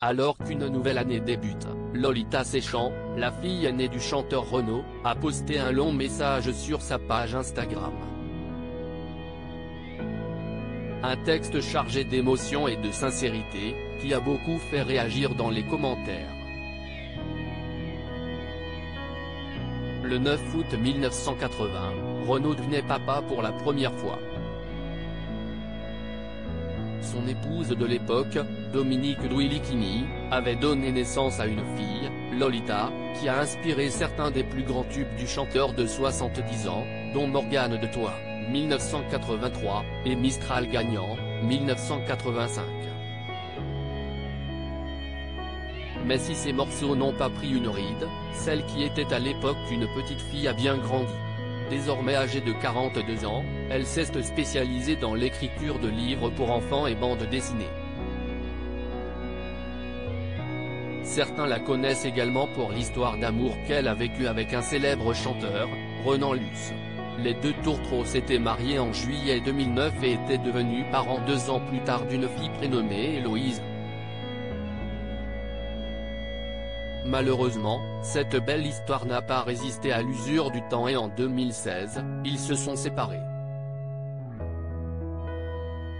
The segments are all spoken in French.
Alors qu'une nouvelle année débute, Lolita Séchant, la fille aînée du chanteur Renaud, a posté un long message sur sa page Instagram. Un texte chargé d'émotion et de sincérité, qui a beaucoup fait réagir dans les commentaires. Le 9 août 1980, Renaud devenait papa pour la première fois. Son épouse de l'époque, Dominique Douilikini, avait donné naissance à une fille, Lolita, qui a inspiré certains des plus grands tubes du chanteur de 70 ans, dont Morgane de Toi, 1983, et Mistral Gagnant, 1985. Mais si ces morceaux n'ont pas pris une ride, celle qui était à l'époque une petite fille a bien grandi. Désormais âgée de 42 ans, elle s'est spécialisée dans l'écriture de livres pour enfants et bandes dessinées. Certains la connaissent également pour l'histoire d'amour qu'elle a vécue avec un célèbre chanteur, Renan Luce. Les deux tourtereaux s'étaient mariés en juillet 2009 et étaient devenus parents deux ans plus tard d'une fille prénommée Héloïse. Malheureusement, cette belle histoire n'a pas résisté à l'usure du temps et en 2016, ils se sont séparés.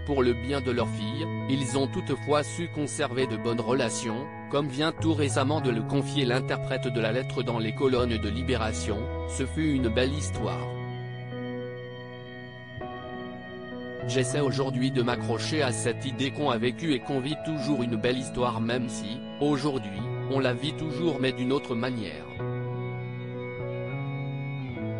Pour le bien de leur fille, ils ont toutefois su conserver de bonnes relations, comme vient tout récemment de le confier l'interprète de la lettre dans les colonnes de Libération, ce fut une belle histoire. J'essaie aujourd'hui de m'accrocher à cette idée qu'on a vécu et qu'on vit toujours une belle histoire même si, aujourd'hui, on la vit toujours mais d'une autre manière.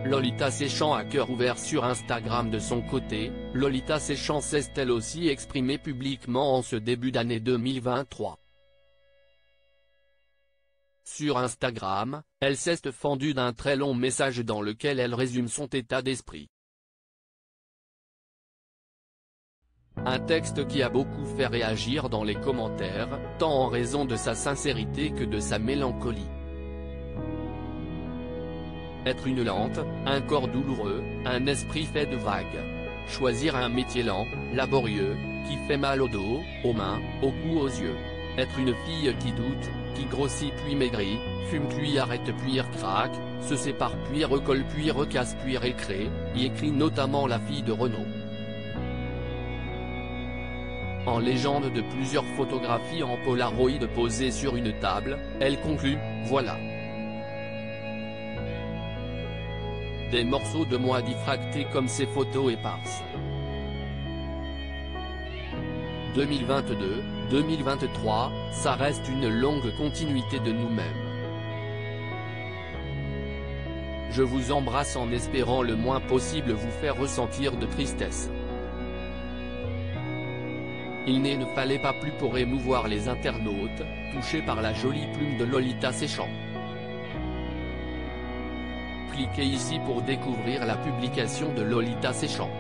Lolita Séchant à cœur ouvert sur Instagram de son côté, Lolita Séchant s'est elle aussi exprimée publiquement en ce début d'année 2023. Sur Instagram, elle s'est fendue d'un très long message dans lequel elle résume son état d'esprit. Un texte qui a beaucoup fait réagir dans les commentaires, tant en raison de sa sincérité que de sa mélancolie. Être une lente, un corps douloureux, un esprit fait de vagues. Choisir un métier lent, laborieux, qui fait mal au dos, aux mains, au cou aux yeux. Être une fille qui doute, qui grossit puis maigrit, fume puis arrête puis recraque, se sépare puis recolle puis recasse puis récrée, y écrit notamment la fille de Renault. En légende de plusieurs photographies en Polaroid posées sur une table, elle conclut, voilà. Des morceaux de moi diffractés comme ces photos éparses. 2022, 2023, ça reste une longue continuité de nous-mêmes. Je vous embrasse en espérant le moins possible vous faire ressentir de tristesse. Il n'est ne fallait pas plus pour émouvoir les internautes, touchés par la jolie plume de Lolita Séchant. Cliquez ici pour découvrir la publication de Lolita Séchant.